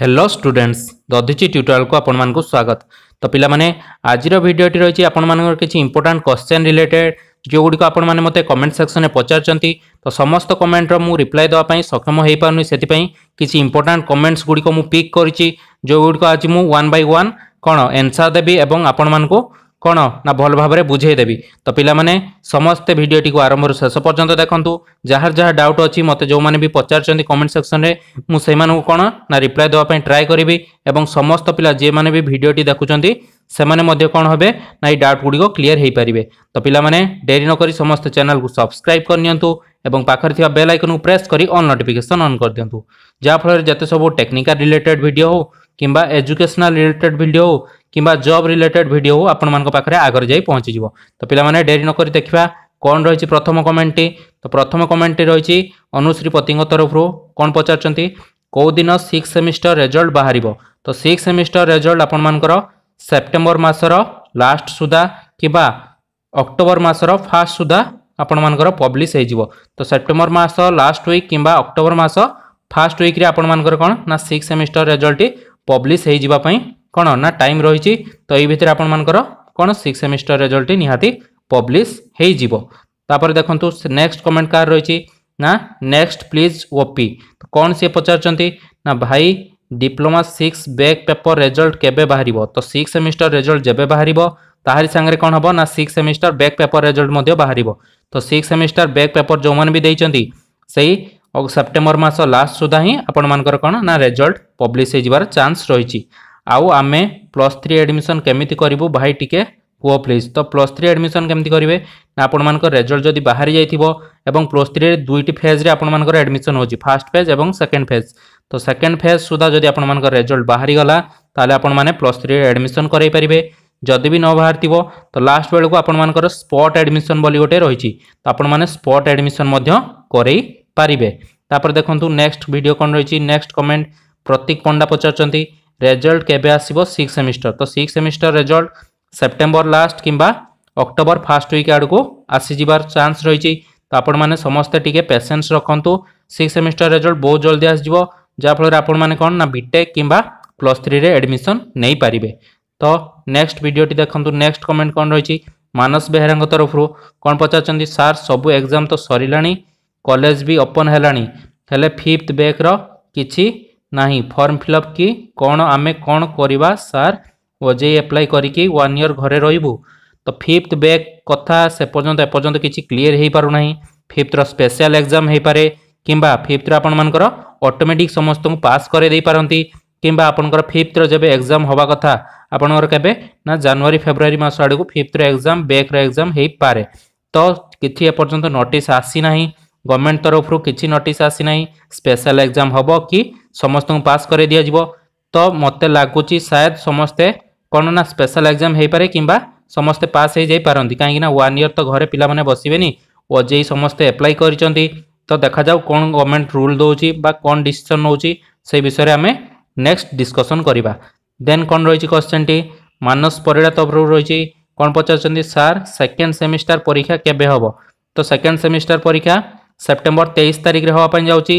hello students Dadhichi ଟ୍ୟୁଟୋରିଆଲକୁ ଆପଣମାନଙ୍କୁ ସ୍ୱାଗତ ତ ପିଲାମାନେ ଆଜିର ଭିଡ଼ିଓଟି ରହିଛି ଆପଣମାନଙ୍କର କିଛି ଇମ୍ପୋର୍ଟାଣ୍ଟ କ୍ୱେଶ୍ଚନ୍ ରିଲେଟେଡ୍ ଯେଉଁଗୁଡ଼ିକ ଆପଣମାନେ ମୋତେ କମେଣ୍ଟ ସେକ୍ସନରେ ପଚାରୁଛନ୍ତି ତ ସମସ୍ତ କମେଣ୍ଟର ମୁଁ ରିପ୍ଲାଏ ଦେବା ପାଇଁ ସକ୍ଷମ ହୋଇପାରୁନି ସେଥିପାଇଁ କିଛି ଇମ୍ପୋର୍ଟାଣ୍ଟ କମେଣ୍ଟସ୍ ଗୁଡ଼ିକ ମୁଁ ପିକ୍ କରିଛି ଯେଉଁଗୁଡ଼ିକ ଆଜି ମୁଁ ୱାନ୍ ବାଇ ୱାନ୍ କ'ଣ ଏନ୍ସର୍ ଦେବି ଏବଂ ଆପଣମାନଙ୍କୁ କ'ଣ ନା ଭଲ ଭାବରେ ବୁଝେଇ ଦେବି ତ ପିଲାମାନେ ସମସ୍ତେ ଭିଡ଼ିଓଟିକୁ ଆରମ୍ଭରୁ ଶେଷ ପର୍ଯ୍ୟନ୍ତ ଦେଖନ୍ତୁ ଯାହାର ଯାହା ଡାଉଟ୍ ଅଛି ମୋତେ ଯେଉଁମାନେ ବି ପଚାରୁଛନ୍ତି କମେଣ୍ଟ ସେକ୍ସନରେ ମୁଁ ସେଇମାନଙ୍କୁ କ'ଣ ନା ରିପ୍ଲାଏ ଦେବା ପାଇଁ ଟ୍ରାଏ କରିବି ଏବଂ ସମସ୍ତ ପିଲା ଯିଏମାନେ ବି ଭିଡ଼ିଓଟି ଦେଖୁଛନ୍ତି ସେମାନେ ମଧ୍ୟ କ'ଣ ହେବେ ନା ଏଇ ଡାଉଟ୍ ଗୁଡ଼ିକ କ୍ଲିଅର୍ ହୋଇପାରିବେ ତ ପିଲାମାନେ ଡେରି ନକରି ସମସ୍ତେ ଚ୍ୟାନେଲକୁ ସବସ୍କ୍ରାଇବ୍ କରିନିଅନ୍ତୁ ଏବଂ ପାଖରେ ଥିବା ବେଲ୍ ଆଇକନ୍କୁ ପ୍ରେସ୍ କରି ଅନ୍ ନୋଟିଫିକେସନ୍ ଅନ୍ କରିଦିଅନ୍ତୁ ଯାହାଫଳରେ ଯେତେ ସବୁ ଟେକ୍ନିକାଲ୍ ରିଲେଟେଡ୍ ଭିଡ଼ିଓ ହେଉ কিংবা এজুকেশনাল রিলেটেড ভিডিও হো কিংবা জব রিলেটেড ভিডিও হো আপনার পাখে আগরে যাই পৌঁছিযোগ তো পিলামানে ডেরি নকরি দেখা কোণ রয়েছে প্রথম কমেন্টটি তো প্রথম কমেন্টটি রয়েছে অনুশ্রী পতিঙ্ক তরফরু কোণ পচারছেন କେଉଁଦିନ ସିକ୍ସ ସେମିଷ୍ଟର ରେଜଲ୍ଟ ବାହାରିବ ତ ସିକ୍ସ ସେମିଷ୍ଟର ରେଜଲ୍ଟ ଆପଣମାନଙ୍କର ସେପ୍ଟେମ୍ବର ମାସର ଲାଷ୍ଟ ସୁଦ୍ଧା କିମ୍ବା ଅକ୍ଟୋବର ମାସର ଫାଷ୍ଟ ସୁଦ୍ଧା ଆପଣମାନଙ୍କର ପବ୍ଲିଶ ହୋଇଯିବ ତ ସେପ୍ଟେମ୍ବର ମାସ ଲାଷ୍ଟ ୱିକ୍ କିମ୍ବା ଅକ୍ଟୋବର ମାସ ଫାଷ୍ଟ ୱିକ୍ରେ ଆପଣମାନଙ୍କର କ'ଣ ନା ସିକ୍ସ ସେମିଷ୍ଟର ରେଜଲ୍ଟଟି ପବ୍ଲିଶ ହୋଇଯିବା ପାଇଁ କ'ଣ ନା ଟାଇମ୍ ରହିଛି ତ ଏଇ ଭିତରେ ଆପଣମାନଙ୍କର କ'ଣ ସିକ୍ସ ସେମିଷ୍ଟର ରେଜଲ୍ଟଟି ନିହାତି ପବ୍ଲିଶ ହୋଇଯିବ ତାପରେ ଦେଖନ୍ତୁ ନେକ୍ସଟ କମେଣ୍ଟ କାହାର ରହିଛି ନା ନେକ୍ସଟ ପ୍ଲିଜ୍ ଓପି କ'ଣ ସିଏ ପଚାରୁଛନ୍ତି ନା ଭାଇ diploma six back paper result କେବେ ବାହାରିବ ତ ସିକ୍ସ ସେମିଷ୍ଟର ରେଜଲ୍ଟ ଯେବେ ବାହାରିବ ତାହାରି ସାଙ୍ଗରେ କ'ଣ ହେବ ନା six semester back paper result ମଧ୍ୟ ବାହାରିବ ତ ସିକ୍ସ ସେମିଷ୍ଟର ବ୍ୟାକ୍ ପେପର ଯେଉଁମାନେ ବି ଦେଇଛନ୍ତି ସେଇ ଆଉ ସେପ୍ଟେମ୍ବର ମାସ ଲାଷ୍ଟ ସୁଦ୍ଧା ହିଁ ଆପଣମାନଙ୍କର କ'ଣ ନା ରେଜଲ୍ଟ ପବ୍ଲିଶ ହେଇଯିବାର ଚାନ୍ସ ରହିଛି ଆଉ ଆମେ ପ୍ଲସ୍ ଥ୍ରୀ ଆଡ଼ମିସନ୍ କେମିତି କରିବୁ ଭାଇ ଟିକେ କୁହ ପ୍ଲିଜ୍ ତ ପ୍ଲସ୍ ଥ୍ରୀ ଆଡ଼ମିସନ୍ କେମିତି କରିବେ ନା ଆପଣମାନଙ୍କ ରେଜଲ୍ଟ ଯଦି ବାହାରି ଯାଇଥିବ ଏବଂ ପ୍ଲସ୍ ଥ୍ରୀରେ ଦୁଇଟି ଫେଜ୍ରେ ଆପଣମାନଙ୍କର ଆଡ଼ମିସନ୍ ହେଉଛି ଫାର୍ଷ୍ଟ ଫେଜ୍ ଏବଂ ସେକେଣ୍ଡ ଫେଜ୍ ତ ସେକେଣ୍ଡ ଫେଜ୍ ସୁଦ୍ଧା ଯଦି ଆପଣମାନଙ୍କ ରେଜଲ୍ଟ ବାହାରିଗଲା ତାହେଲେ ଆପଣମାନେ ପ୍ଲସ୍ ଥ୍ରୀରେ ଆଡ଼ମିସନ୍ କରାଇପାରିବେ ଯଦି ବି ନ ବାହାରିଥିବ ତ ଲାଷ୍ଟ ବେଳକୁ ଆପଣମାନଙ୍କର ସ୍ପଟ୍ ଆଡ଼ମିସନ୍ ବୋଲି ଗୋଟେ ରହିଛି ତ ଆପଣମାନେ ସ୍ପଟ୍ ଆଡ଼ମିସନ୍ ମଧ୍ୟ କରାଇ পারিবে ତାପରେ ଦେଖନ୍ତୁ ନେକ୍ସଟ ଭିଡ଼ିଓ କ'ଣ ରହିଛି ନେକ୍ସଟ କମେଣ୍ଟ ପ୍ରତୀକ ପଣ୍ଡା ପଚାରୁଛନ୍ତି ରେଜଲ୍ଟ କେବେ ଆସିବ ସିକ୍ସ ସେମିଷ୍ଟର ତ six semester result September last କିମ୍ବା ଅକ୍ଟୋବର ଫାର୍ଷ୍ଟ ୱିକ୍ ଆଡ଼କୁ ଆସିଯିବାର ଚାନ୍ସ ରହିଛି ତ ଆପଣମାନେ ସମସ୍ତେ ଟିକେ ପେସେନ୍ସ ରଖନ୍ତୁ ସିକ୍ସ ସେମିଷ୍ଟର ରେଜଲ୍ଟ ବହୁତ ଜଲ୍ଦି ଆସିଯିବ ଯାହାଫଳରେ ଆପଣମାନେ କ'ଣ ନା ବିଟେକ୍ କିମ୍ବା ପ୍ଲସ୍ ଥ୍ରୀରେ ଆଡ଼ମିସନ୍ ନେଇପାରିବେ ତ ନେକ୍ସଟ ଭିଡ଼ିଓଟି ଦେଖନ୍ତୁ ନେକ୍ସଟ କମେଣ୍ଟ କ'ଣ ରହିଛି ମାନସ ବେହେରାଙ୍କ ତରଫରୁ କ'ଣ ପଚାରୁଛନ୍ତି ସାର୍ ସବୁ ଏକ୍ଜାମ୍ ତ ସରିଲାଣି କଲେଜ ବି ଓପନ୍ ହେଲାଣି ହେଲେ ଫିଫ୍ଥ ବ୍ୟାକ୍ର କିଛି ନାହିଁ ଫର୍ମ ଫିଲ୍ଅପ୍ କି କ'ଣ ଆମେ କ'ଣ କରିବା ସାର୍ ଓଜେଇ ଆପ୍ଲାଏ କରିକି ୱାନ୍ ଇୟର୍ ଘରେ ରହିବୁ ତ ଫିଫ୍ଥ ବ୍ୟାକ୍ କଥା ସେ ପର୍ଯ୍ୟନ୍ତ ଏପର୍ଯ୍ୟନ୍ତ କିଛି କ୍ଲିଅର୍ ହୋଇପାରୁନାହିଁ ଫିଫ୍ଥର ସ୍ପେଶାଲ୍ ଏକ୍ଜାମ୍ ହୋଇପାରେ କିମ୍ବା ଫିଫ୍ଥରେ ଆପଣମାନଙ୍କର ଅଟୋମେଟିକ୍ ସମସ୍ତଙ୍କୁ ପାସ୍ କରାଇ ଦେଇପାରନ୍ତି କିମ୍ବା ଆପଣଙ୍କର ଫିଫ୍ଥର ଯେବେ ଏକ୍ଜାମ୍ ହେବା କଥା ଆପଣଙ୍କର କେବେ ନା ଜାନୁଆରୀ ଫେବୃଆରୀ ମାସ ଆଡ଼କୁ ଫିଫ୍ଥର ଏକ୍ଜାମ୍ ବ୍ୟାକ୍ର ଏକ୍ଜାମ୍ ହୋଇପାରେ ତ କିଛି ଏପର୍ଯ୍ୟନ୍ତ ନୋଟିସ୍ ଆସିନାହିଁ ଗଭର୍ଣ୍ଣମେଣ୍ଟ ତରଫରୁ କିଛି ନୋଟିସ୍ ଆସିନାହିଁ ସ୍ପେଶାଲ ଏକ୍ଜାମ୍ ହେବ କି ସମସ୍ତଙ୍କୁ ପାସ୍ କରାଇ ଦିଆଯିବ ତ ମୋତେ ଲାଗୁଛି ସାୟଦ ସମସ୍ତେ କ'ଣ ନା ସ୍ପେଶାଲ ଏକ୍ଜାମ୍ ହେଇପାରେ କିମ୍ବା ସମସ୍ତେ ପାସ୍ ହେଇଯାଇପାରନ୍ତି କାହିଁକିନା ୱାନ୍ ଇୟର୍ ତ ଘରେ ପିଲାମାନେ ବସିବେନି ଓଜେଇ ସମସ୍ତେ ଆପ୍ଲାଏ କରିଛନ୍ତି ତ ଦେଖାଯାଉ କ'ଣ ଗଭର୍ଣ୍ଣମେଣ୍ଟ ରୁଲ୍ ଦେଉଛି ବା କ'ଣ ଡିସିସନ୍ ନେଉଛି ସେଇ ବିଷୟରେ ଆମେ ନେକ୍ସଟ ଡିସ୍କସନ୍ କରିବା ଦେନ୍ କ'ଣ ରହିଛି କ୍ୱେଶ୍ଚନ୍ଟି ମାନସ ପରିଡ଼ା ତରଫରୁ ରହିଛି କ'ଣ ପଚାରୁଛନ୍ତି ସାର୍ ସେକେଣ୍ଡ ସେମିଷ୍ଟାର ପରୀକ୍ଷା କେବେ ହେବ ତ ସେକେଣ୍ଡ ସେମିଷ୍ଟାର ପରୀକ୍ଷା ସେପ୍ଟେମ୍ବର ତେଇଶ ତାରିଖରେ ହେବା ପାଇଁ ଯାଉଛି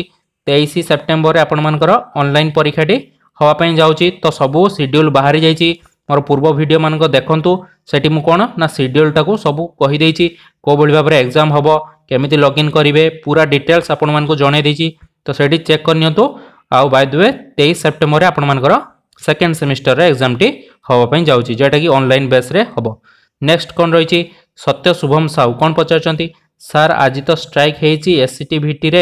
ତେଇଶ ସେପ୍ଟେମ୍ବରରେ ଆପଣମାନଙ୍କର ଅନଲାଇନ୍ ପରୀକ୍ଷାଟି ହେବା ପାଇଁ ଯାଉଛି ତ ସବୁ ସିଡ୍ୟୁଲ୍ ବାହାରି ଯାଇଛି ମୋର ପୂର୍ବ ଭିଡ଼ିଓମାନଙ୍କ ଦେଖନ୍ତୁ ସେଠି ମୁଁ କ'ଣ ନା ସିଡ୍ୟୁଲ୍ଟାକୁ ସବୁ କହିଦେଇଛି କେଉଁଭଳି ଭାବରେ ଏକ୍ଜାମ୍ ହେବ କେମିତି ଲଗ୍ଇନ୍ କରିବେ ପୁରା ଡିଟେଲ୍ସ ଆପଣମାନଙ୍କୁ ଜଣାଇ ଦେଇଛି ତ ସେଠି ଚେକ୍ କରିନିଅନ୍ତୁ ଆଉ ବାଇ ଦ ୱେ ତେଇଶ ସେପ୍ଟେମ୍ବରରେ ଆପଣମାନଙ୍କର ସେକେଣ୍ଡ ସେମିଷ୍ଟରର ଏକ୍ଜାମ୍ଟି ହେବା ପାଇଁ ଯାଉଛି ଯେଉଁଟାକି ଅନଲାଇନ୍ ବେସ୍ରେ ହେବ ନେକ୍ସଟ କ'ଣ ରହିଛି ସତ୍ୟ ଶୁଭମ ସାହୁ କ'ଣ ପଚାରୁଛନ୍ତି ସାର୍ ଆଜି ତ ଷ୍ଟ୍ରାଇକ୍ ହେଇଛି ଏସ୍ ସି ଟି ଭିଟିରେ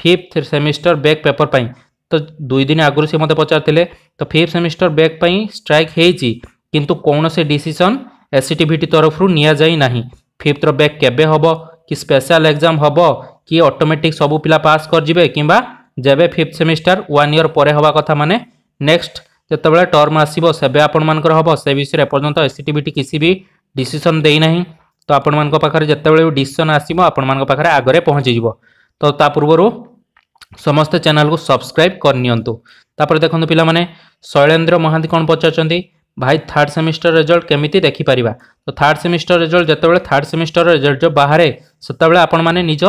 ଫିଫ୍ଥ ସେମିଷ୍ଟର ବ୍ୟାକ୍ ପେପର୍ ପାଇଁ ତ ଦୁଇ ଦିନ ଆଗରୁ ସେ ମୋତେ ପଚାରିଥିଲେ ତ ଫିଫ୍ଥ ସେମିଷ୍ଟର ବ୍ୟାକ୍ ପାଇଁ ଷ୍ଟ୍ରାଇକ୍ ହେଇଛି କିନ୍ତୁ କୌଣସି decision S C T V T ତରଫରୁ ନିଆଯାଇ ନାହିଁ ଫିଫ୍ଥର ବ୍ୟାକ୍ କେବେ ହେବ କି ସ୍ପେଶାଲ ଏକ୍ଜାମ୍ ହେବ କି ଅଟୋମେଟିକ୍ ସବୁ ପିଲା ପାସ୍ କରିଯିବେ କିମ୍ବା ଯେବେ ଫିଫ୍ଥ ସେମିଷ୍ଟାର ୱାନ୍ ଇୟର୍ ପରେ ହେବା କଥା ମାନେ ନେକ୍ସଟ ଯେତେବେଳେ ଟର୍ମ ଆସିବ ସେବେ ଆପଣମାନଙ୍କର ହେବ ସେ ବିଷୟରେ ଏପର୍ଯ୍ୟନ୍ତ ଏସ୍ ସି ଟି ଭିଟି କିଛି ବି ଡିସିସନ୍ ଦେଇନାହିଁ ତ ଆପଣମାନଙ୍କ ପାଖରେ ଯେତେବେଳେ ଡିସିସନ୍ ଆସିବ ଆପଣମାନଙ୍କ ପାଖରେ ଆଗରେ ପହଞ୍ଚିଯିବ ତ ତା ପୂର୍ବରୁ ସମସ୍ତେ ଚ୍ୟାନେଲକୁ ସବସ୍କ୍ରାଇବ୍ କରିନିଅନ୍ତୁ ତାପରେ ଦେଖନ୍ତୁ ପିଲାମାନେ ଶୈଳେନ୍ଦ୍ର ମହାନ୍ତି କ'ଣ ପଚାରୁଛନ୍ତି ଭାଇ ଥାର୍ଡ଼ ସେମିଷ୍ଟର ରେଜଲ୍ଟ କେମିତି ଦେଖିପାରିବା ତ ଥାର୍ଡ଼ ସେମିଷ୍ଟର ରେଜଲ୍ଟ ଯେତେବେଳେ ଥାର୍ଡ଼ ସେମିଷ୍ଟର ରେଜଲ୍ଟ ଯେଉଁ ବାହାରେ ସେତେବେଳେ ଆପଣମାନେ ନିଜ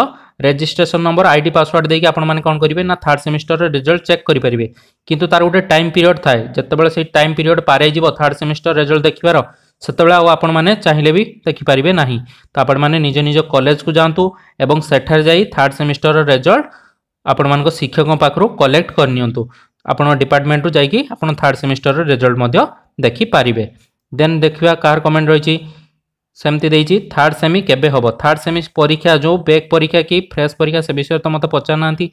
ରେଜିଷ୍ଟ୍ରେସନ ନମ୍ବର ଆଇଡି ପାସୱାର୍ଡ଼ ଦେଇକି ଆପଣମାନେ କ'ଣ କରିବେ ନା ଥାର୍ଡ଼ ସେମିଷ୍ଟରର ରେଜଲ୍ଟ ଚେକ୍ କରିପାରିବେ କିନ୍ତୁ ତାର ଗୋଟେ ଟାଇମ୍ ପିରିୟଡ଼ ଥାଏ ଯେତେବେଳେ ସେଇ ଟାଇମ୍ ପିରିୟଡ଼ ପାରେଇଯିବ ଥାର୍ଡ଼ ସେମିଷ୍ଟର ରେଜଲ୍ଟ ଦେଖିବାର ସେତେବେଳେ ଆଉ ଆପଣମାନେ ଚାହିଁଲେ ବି ଦେଖିପାରିବେ ନାହିଁ ତ ଆପଣମାନେ ନିଜ ନିଜ କଲେଜକୁ ଯାଆନ୍ତୁ ଏବଂ ସେଠାରେ ଯାଇ ଥାର୍ଡ଼ ସେମିଷ୍ଟରର ରେଜଲ୍ଟ ଆପଣମାନଙ୍କ ଶିକ୍ଷକଙ୍କ ପାଖରୁ କଲେକ୍ଟ କରିନିଅନ୍ତୁ ଆପଣଙ୍କ ଡିପାର୍ଟମେଣ୍ଟରୁ ଯାଇକି ଆପଣ ଥାର୍ଡ଼ ସେମିଷ୍ଟରର ରେଜଲ୍ଟ ମଧ୍ୟ ଦେଖିପାରିବେ ଦେନ୍ ଦେଖିବା କାହାର କମେଣ୍ଟ ରହିଛି ସେମିତି ଦେଇଛି ଥାର୍ଡ଼ ସେମି କେବେ ହେବ ଥାର୍ଡ଼ ସେମି ପରୀକ୍ଷା ଯେଉଁ ବ୍ୟାକ୍ ପରୀକ୍ଷା କି ଫ୍ରେଶ୍ ପରୀକ୍ଷା ସେ ବିଷୟରେ ତ ମୋତେ ପଚାରୁନାହାନ୍ତି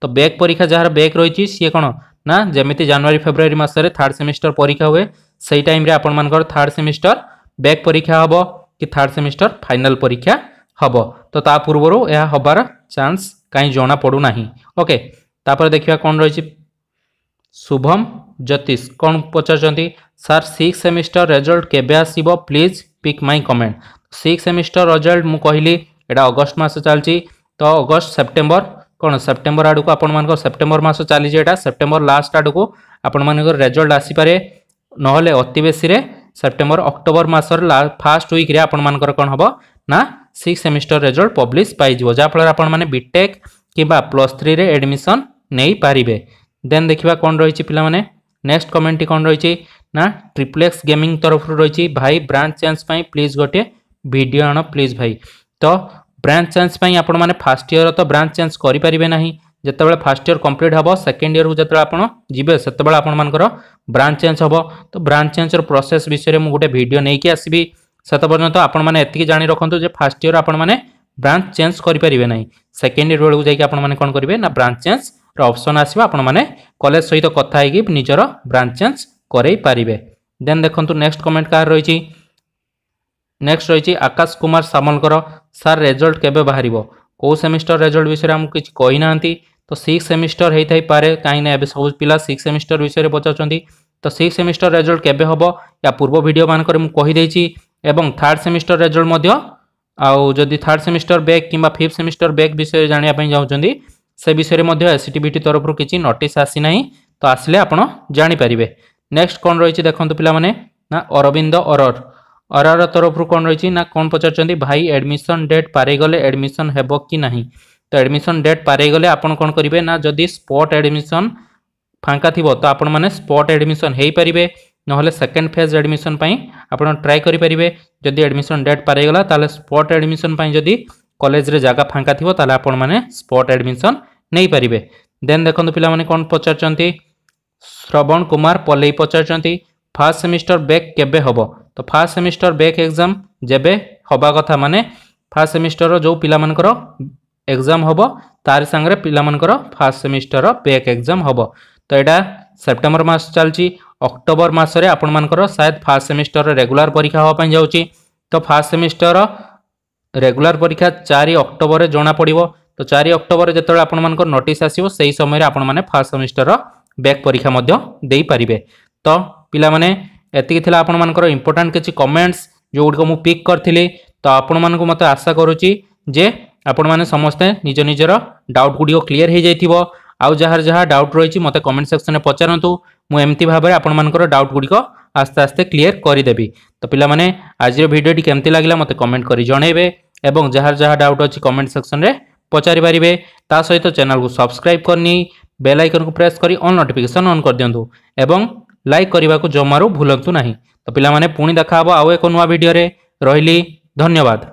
ତ ବ୍ୟାକ୍ ପରୀକ୍ଷା ଯାହାର ବ୍ୟାକ୍ ରହିଛି ସିଏ କ'ଣ ନା ଯେମିତି ଜାନୁଆରୀ ଫେବୃଆରୀ ମାସରେ ଥାର୍ଡ଼ ସେମିଷ୍ଟର ପରୀକ୍ଷା ହୁଏ সেই টাইমে আপনার থার্ড সেমিস্টর ব্যাক পরীক্ষা হব কি থার্ড সেমিস্টর ফাইনাল পরীক্ষা হব তো তা পূর্বর এ হবার চান্স কাই জনা পড়ু না ওকে তাপরে দেখা কোণ রয়েছে শুভম জ্যোতিষ কোণ পচারছেন স্যার সিক্স সেমিস্টর রেজল্ট কেবে আসব please pick my comment six semester result মু কহিলি এটা অগস্ট মাস চালছি তো অগস্ট সেপ্টেম্বর কোণ সেপ্টেম্বর আড়ক আপনার সেপ্টেম্বর মাস চালছে এটা সেপ্টেম্বর লাস্ট আড়ক আপনার রেজল্ট আসিপারে নহলে অতি বেশিরে সেপ্টেম্বর অক্টোবর মাসর ফার্স্ট উইক্রে আপনার কম হব না সিক্স সেমিস্টর রেজল্ট পব্লিশ পাইযোগ যাফলের আপনার বিটেক কিংবা প্লস থ্রিরে এডমিশন নেই পারিবে দেন দেখিবা কোন রয়েছে পিলামানে নেক্সট কমেন্টটি কোন রয়েছে না ট্রিপ্লেক্স গেমিং তরফরু রয়েছে ভাই ব্রাঞ্চ চেঞ্জ পাই প্লিজ গোটে ভিডিও আন প্লিজ ভাই তো ବ୍ରାଞ୍ଚ ଚେଞ୍ଜ ପାଇଁ ଆପଣମାନେ ଫାର୍ଷ୍ଟ ଇୟର ତ ବ୍ରାଞ୍ଚ ଚେଞ୍ଜ କରିପାରିବେ ନାହିଁ যেতবে ফার্স্ট ইয়র কমপ্লিট হব সেকেন্ড ইয়র যেত আপনার যাবে সেতবে আপনার ব্রাঞ্চ চেঞ্জ হব তো ব্রাঞ্চ চেঞ্জর প্রোসেস বিষয়ে মু গোটে ভিডিও নেইকি আসবি সেত পর্যন্ত আপনার এতিকি জাঁ রাখতু যে ফার্স্ট ইয়র আপনার ব্রাঞ্চ চেঞ্জ করে পারে না সেকেন্ড ইয়র বেড়ে যাই আপনার কম করবে না ব্রাঞ্চ চেঞ্জ অপসন আসবে আপনার কলেজ সহিত কথা হয়ে নিজের ব্রাঞ্চ চেঞ্জ করাই পারে দেন দেখুন নেক্সট কমেন্ট কার রয়েছে নেক্সট রয়েছে আকাশ কুমার সামলকর সার রেজল্ট কেবে বাহার কেউ সেমিস্টার রেজল্ট বিষয়ে আমি কিছু কই तो सिक्स सेमिस्टर हो पारे कहीं सब पिला सिक्स सेमिस्टर विषय में पचार तो सिक्स सेमिस्टर रेजल्ट केवे हम या पूर्व भिडियो मानक मुझे एवं थार्ड सेमिस्टर रेजल्ट आदि जदि थार्ड सेमिस्टर बैक कि फिफ्थ सेमिस्टर बैक विषय जानापी चाहते से विषय में एस टी टी तरफ किसी नोटिस आसीना तो आसे आप जापर नेक्स्ट कौन रही देखते पाने ना अरविंद अरर अरर तरफ कौन रही कौन पचार भाई एडमिशन डेट पारिगले एडमिशन हो कि ना তো ଆଡ଼ମିସନ୍ ଡେଟ୍ ପାରେଇଗଲେ ଆପଣ କ'ଣ କରିବେ ନା ଯଦି ସ୍ପଟ୍ ଆଡ଼ମିସନ୍ ଫାଙ୍କା ଥିବ ତ ଆପଣମାନେ ସ୍ପଟ୍ ଆଡ଼ମିସନ୍ ହେଇପାରିବେ ନହେଲେ ସେକେଣ୍ଡ ଫେଜ୍ ଆଡ଼ମିସନ୍ ପାଇଁ ଆପଣ ଟ୍ରାଏ କରିପାରିବେ ଯଦି ଆଡ଼ମିସନ୍ ଡେଟ୍ ପାରେଇଗଲା ତାହେଲେ ସ୍ପଟ୍ ଆଡ଼ମିସନ୍ ପାଇଁ ଯଦି କଲେଜରେ ଜାଗା ଫାଙ୍କା ଥିବ ତାହେଲେ ଆପଣମାନେ ସ୍ପଟ୍ ଆଡ଼ମିସନ୍ ନେଇପାରିବେ ଦେନ୍ ଦେଖନ୍ତୁ ପିଲାମାନେ କ'ଣ ପଚାରୁଛନ୍ତି ଶ୍ରବଣ କୁମାର ପଲେଇ ପଚାରୁଛନ୍ତି ଫାର୍ଷ୍ଟ ସେମିଷ୍ଟର ବ୍ୟାକ୍ କେବେ ହେବ ତ ଫାର୍ଷ୍ଟ ସେମିଷ୍ଟର ବ୍ୟାକ୍ ଏକ୍ଜାମ୍ ଯେବେ ହେବା କଥା ମାନେ ଫାର୍ଷ୍ଟ ସେମିଷ୍ଟରର ଯେଉଁ ପିଲାମାନଙ୍କର ଏକ୍ଜାମ୍ ହେବ ତାରି ସାଙ୍ଗରେ ପିଲାମାନଙ୍କର ଫାର୍ଷ୍ଟ ସେମିଷ୍ଟର ବ୍ୟାକ୍ ଏକ୍ଜାମ୍ ହେବ ତ ଏଇଟା ସେପ୍ଟେମ୍ବର ମାସ ଚାଲିଛି ଅକ୍ଟୋବର ମାସରେ ଆପଣମାନଙ୍କର ସାୟଦ ଫାର୍ଷ୍ଟ ସେମିଷ୍ଟର ରେଗୁଲାର ପରୀକ୍ଷା ହେବା ପାଇଁ ଯାଉଛି ତ ଫାର୍ଷ୍ଟ ସେମିଷ୍ଟର ରେଗୁଲାର ପରୀକ୍ଷା ଚାରି ଅକ୍ଟୋବରରେ ଜଣାପଡ଼ିବ ତ ଚାରି ଅକ୍ଟୋବରରେ ଯେତେବେଳେ ଆପଣମାନଙ୍କର ନୋଟିସ୍ ଆସିବ ସେହି ସମୟରେ ଆପଣମାନେ ଫାର୍ଷ୍ଟ ସେମିଷ୍ଟରର ବ୍ୟାକ୍ ପରୀକ୍ଷା ମଧ୍ୟ ଦେଇପାରିବେ ତ ପିଲାମାନେ ଏତିକି ଥିଲା ଆପଣମାନଙ୍କର ଇମ୍ପୋର୍ଟାଣ୍ଟ କିଛି କମେଣ୍ଟସ୍ ଯେଉଁଗୁଡ଼ିକ ମୁଁ ପିକ୍ କରିଥିଲି ତ ଆପଣମାନଙ୍କୁ ମୋତେ ଆଶା କରୁଛି ଯେ ଆପଣମାନେ ସମସ୍ତେ ନିଜ ନିଜର ଡାଉଟ୍ ଗୁଡ଼ିକ କ୍ଲିଅର୍ ହୋଇଯାଇଥିବ ଆଉ ଯାହାର ଯାହା ଡାଉଟ୍ ରହିଛି ମୋତେ କମେଣ୍ଟ ସେକ୍ସନରେ ପଚାରନ୍ତୁ ମୁଁ ଏମିତି ଭାବରେ ଆପଣମାନଙ୍କର ଡାଉଟ୍ ଗୁଡ଼ିକ ଆସ୍ତେ ଆସ୍ତେ କ୍ଲିଅର୍ କରିଦେବି ତ ପିଲାମାନେ ଆଜିର ଭିଡ଼ିଓଟି କେମିତି ଲାଗିଲା ମୋତେ କମେଣ୍ଟ କରି ଜଣାଇବେ ଏବଂ ଯାହାର ଯାହା ଡାଉଟ୍ ଅଛି କମେଣ୍ଟ ସେକ୍ସନରେ ପଚାରିପାରିବେ ତା ସହିତ ଚ୍ୟାନେଲକୁ ସବସ୍କ୍ରାଇବ୍ କରିନେଇ ବେଲ୍ ଆଇକନ୍କୁ ପ୍ରେସ୍ କରି ଅନ୍ ନୋଟିଫିକେସନ୍ ଅନ୍ କରିଦିଅନ୍ତୁ ଏବଂ ଲାଇକ୍ କରିବାକୁ ଜମାରୁ ଭୁଲନ୍ତୁ ନାହିଁ ତ ପିଲାମାନେ ପୁଣି ଦେଖାହେବ ଆଉ ଏକ ନୂଆ ଭିଡ଼ିଓରେ ରହିଲି ଧନ୍ୟବାଦ